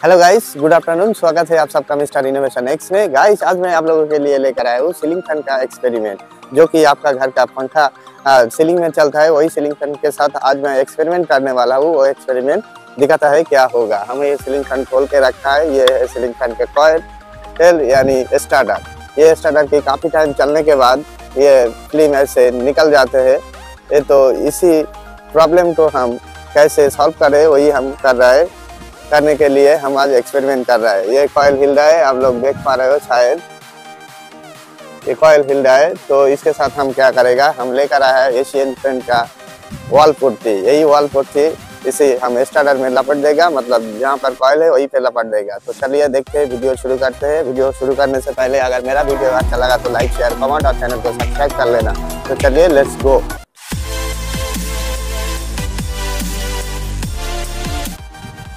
Hello guys good afternoon स्वागत है आप सबका मिस्टर इनोवेशन एक्स में गाइस आज मैं आप लोगों के लिए लेकर आया हूँ सीलिंग फ़ैन का एक्सपेरिमेंट जो कि आपका घर का पंखा सीलिंग में चलता है वही सीलिंग फ़ैन के साथ आज मैं एक्सपेरिमेंट करने वाला हूँ वो एक्सपेरिमेंट दिखाता है क्या होगा हमें ये सीलिंग फ़ैन खोल के रखा है ये है सीलिंग फ़ैन के कॉयल यानी स्टार्टर ये स्टार्टर की काफ़ी टाइम चलने के बाद ये फ़िल्म ऐसे निकल जाते हैं ये तो इसी प्रॉब्लम को हम कैसे सॉल्व करें वही हम कर रहे हैं करने के लिए हम आज एक्सपेरिमेंट कर रहे हैं। ये कॉयल हिल रहा है, आप लोग देख पा रहे हो शायद। ये कॉयल हिल रहा है तो इसके साथ हम क्या करेगा? हम लेकर आया है एशियन पेंट का वॉल पुट्टी यही वॉल पुट्टी इसे हम स्टार्टर में लपट देगा मतलब जहाँ पर कॉयल है, वहीं पे लपट देगा। तो चलिए देखते हैं वीडियो शुरू करते हैं। वीडियो शुरू करने से पहले अगर मेरा वीडियो अच्छा लगा तो लाइक शेयर कमेंट और चैनल को सब्सक्राइब कर लेना। तो चलिए लेट्स गो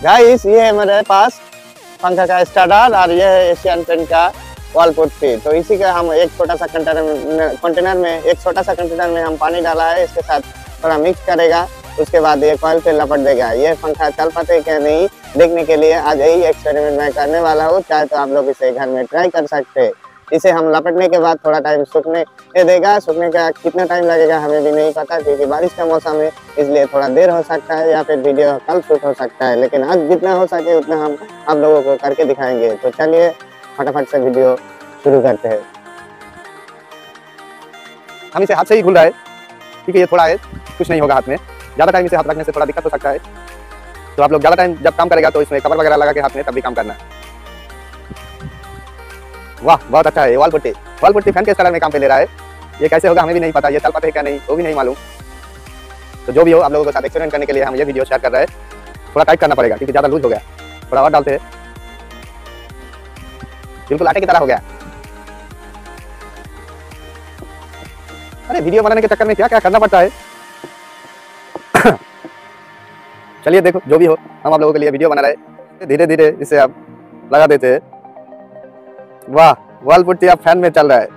गाइस ये है मेरे पास पंखा का स्टार्टर और ये है एशियन पेंट का वॉल पुट्टी तो इसी का हम एक छोटा सा कंटेनर कंटेनर में, एक छोटा सा कंटेनर में हम पानी डाला है, इसके साथ थोड़ा मिक्स करेगा, उसके बाद ये कॉयल पे लपट देगा। ये पंखा चल पाते क्या नहीं, देखने के लिए आज यही एक्सपेरिमेंट मैं करने वाला हूँ, चाहे तो आप लोग इसे घर में ट्राई कर सकते हैं। इसे हम लपटने के बाद थोड़ा टाइम सूखने देगा। सूखने का कितना टाइम लगेगा हमें भी नहीं पता, क्योंकि बारिश का मौसम है, इसलिए थोड़ा देर हो सकता है या फिर वीडियो कल शूट हो सकता है। लेकिन आज जितना हो सके उतना हम आप लोगों को करके दिखाएँगे। तो चलिए, फटाफट से वीडियो शुरू करते हैं। हम इसे हाथ से ही घुल रहा है क्योंकि ये थोड़ा है, कुछ नहीं होगा हाथ में। ज़्यादा टाइम इसे हाथ रखने से थोड़ा दिक्कत हो सकता है। तो आप लोग ज़्यादा टाइम जब काम करेगा तो इसमें कवर वगैरह लगा के हाथ में तब भी काम करना है। वाह, बहुत अच्छा है wall putty wall putty fan के कलर में काम पे ले रहा है। ये कैसे होगा हमें भी नहीं पता, ये चल पाते क्या नहीं, वो भी नहीं मालूम। तो जो भी हो, आप लोगों के साथ एक्सपेरिमेंट करने के लिए हम ये वीडियो शेयर कर रहे हैं। थोड़ा टाइट करना पड़ेगा, क्योंकि ज़्यादा लूज हो गया। थोड़ा और डालते हैं। बिल्कुल आटे की तरह हो गया। अरे वीडियो बनाने के चक्कर में क्या क्या करना पड़ता है? चलिए देखो, जो भी हो, हम आप लोगों के लिए वीडियो बना रहे धीरे धीरे इसे आप लगा देते हैं। वाह, वॉल पुट्टी अब फ़ैन में चल रहा है।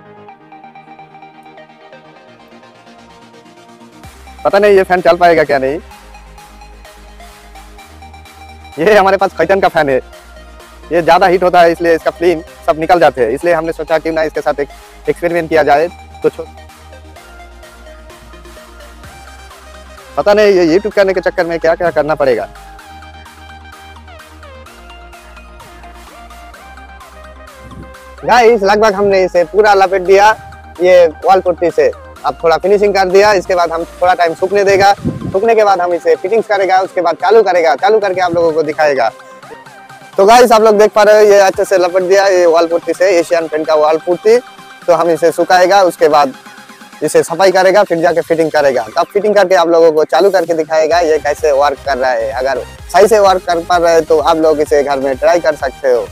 पता नहीं ये फ़ैन चल पाएगा क्या नहीं। ये हमारे पास खैतन का फ़ैन है। ये ज़्यादा हीट होता है, इसलिए इसका फ्लीन सब निकल जाते हैं। इसलिए हमने सोचा कि ना इसके साथ एक एक्सपेरिमेंट किया जाए तो पता नहीं ये यूट्यूब करने के चक्कर में क्या क्या करना पड़ेगा। गाइस लगभग हमने इसे पूरा लपेट दिया। ये वॉल पुट्टी से। अब थोड़ा फिनिशिंग कर दिया। इसके बाद हम थोड़ा टाइम सूखने देगा। सूखने के बाद हम इसे फिटिंग्स करेगा। उसके बाद चालू करेगा। चालू करके आप लोगों को दिखाएगा। तो गाइस आप लोग देख पा रहे हो, ये अच्छे से लपेट दिया ये वॉल पुट्टी से। एशियन पेंट का वॉल पुट्टी। तो हम इसे सुखाएगा। उसके बाद इसे सफ़ाई करेगा। फिर जाके फिटिंग करेगा। तब फिटिंग करके आप लोगों को चालू करके दिखाएगा। ये कैसे वर्क कर रहा है। अगर सही से वर्क कर पा रहे हैं तो आप लोग इसे घर में ट्राई कर सकते हो।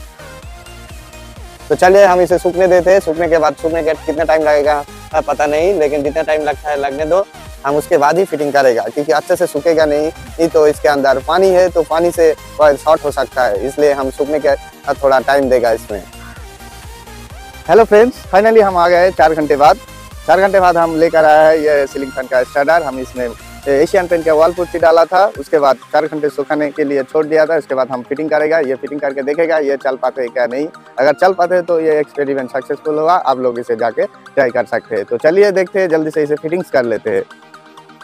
तो चलिए, हम इसे सूखने देते हैं। सूखने के बाद, सूखने के कितना टाइम लगेगा पता नहीं, लेकिन जितना टाइम लगता है, लगने दो। हम उसके बाद ही फिटिंग करेगा, क्योंकि अच्छे से सूखेगा नहीं। नहीं तो इसके अंदर पानी है तो पानी से शॉर्ट हो सकता है। इसलिए हम सूखने के थोड़ा टाइम देगा इसमें। हेलो फ्रेंड्स फाइनली हम आ गए चार घंटे बाद। चार घंटे बाद हम लेकर आया है ये सीलिंग फ़ैन का स्टार्टर हम इसमें एशियन पेंट का वॉल पुट्टी डाला था। उसके बाद चार घंटे सुखाने के लिए छोड़ दिया था। उसके बाद हम फिटिंग करेगा। ये फिटिंग करके देखेगा, ये चल पाते हैं क्या नहीं। अगर चल पाते तो ये एक्सपेरिमेंट सक्सेसफुल होगा। आप लोग इसे जाके ट्राई कर सकते हैं। तो चलिए देखते हैं, जल्दी से इसे फिटिंग्स कर लेते हैं।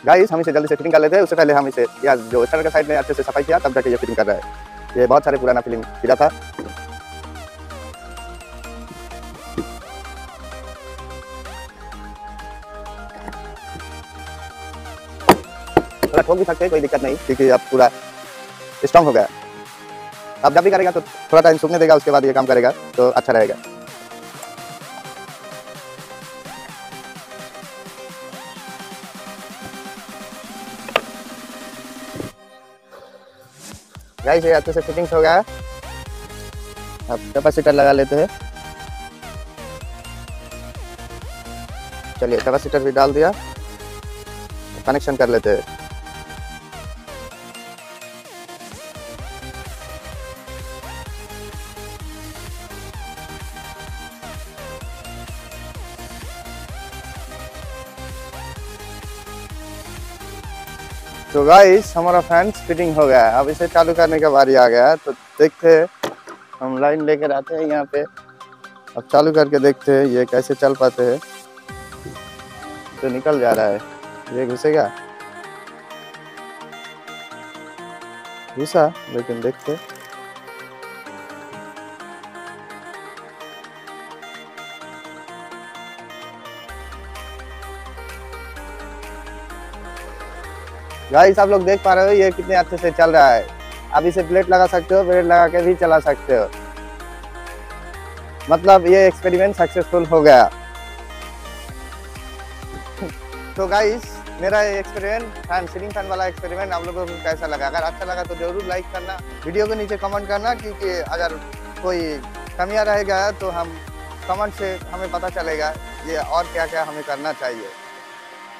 गाइस हम इसे जल्दी से फिटिंग कर लेते हैं। उससे पहले हम इसे, या जो स्टार्टर का साइड में अच्छे से सफ़ाई किया, तब जाके ये फिटिंग कर रहा है। ये बहुत सारे पुराना फ़िल्म किया था। ठोक भी सकते हैं, कोई दिक्कत नहीं, क्योंकि अब पूरा स्ट्रॉन्ग हो गया। अब जब भी करेगा तो थोड़ा टाइम सूखने देगा, उसके बाद ये काम करेगा तो अच्छा रहेगा। गाइस ये अच्छे से फिटिंग्स हो गया है। अब कैपेसिटर लगा लेते हैं। चलिए कैपेसिटर भी डाल दिया। कनेक्शन कर लेते हैं। तो गाइस हमारा फ़ैन फिटिंग हो गया है। अब इसे चालू करने का बारी आ गया है तो देखते हैं। हम लाइन लेकर आते हैं यहाँ पे। अब चालू करके देखते हैं ये कैसे चल पाते हैं। तो निकल जा रहा है, ये घुसेगा। घुसा, लेकिन देखते गाइस, आप लोग देख पा रहे हो ये कितने अच्छे से चल रहा है। आप इसे प्लेट लगा सकते हो प्लेट लगा के भी चला सकते हो। मतलब ये एक्सपेरिमेंट सक्सेसफुल हो गया। तो गाइस, मेरा एक्सपेरिमेंट फ़ैन सीलिंग फ़ैन वाला एक्सपेरिमेंट आप लोगों को कैसा लगा? अगर अच्छा लगा तो ज़रूर लाइक करना। वीडियो को नीचे कमेंट करना क्योंकि अगर कोई कमियाँ रहेगा तो हम कमेंट से हमें पता चलेगा ये और क्या क्या हमें करना चाहिए।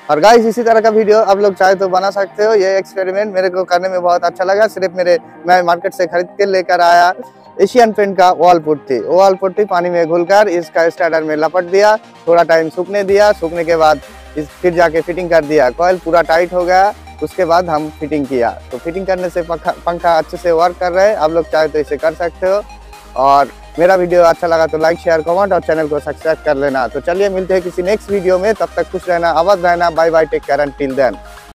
और गाइस इसी तरह का वीडियो आप लोग चाहे तो बना सकते हो। ये एक्सपेरिमेंट मेरे को करने में बहुत अच्छा लगा। सिर्फ़ मेरे, मैं मार्केट से खरीद के लेकर आया। एशियन पेंट का वॉल पुट्टी। वॉल पुट्टी पानी में घुलकर इसका स्टार्टर में लपट दिया। थोड़ा टाइम सूखने दिया। सूखने के बाद इस फिर जाके फिटिंग कर दिया। कॉयल पूरा टाइट हो गया। उसके बाद हम फिटिंग किया। तो फिटिंग करने से पंखा पंखा अच्छे से वर्क कर रहे हैं। आप लोग चाहे तो इसे कर सकते हो। और मेरा वीडियो अच्छा लगा तो लाइक शेयर कमेंट और चैनल को सब्सक्राइब कर लेना। तो चलिए मिलते हैं किसी नेक्स्ट वीडियो में। तब तक खुश रहना, आवाज़ रहना bye bye take care till then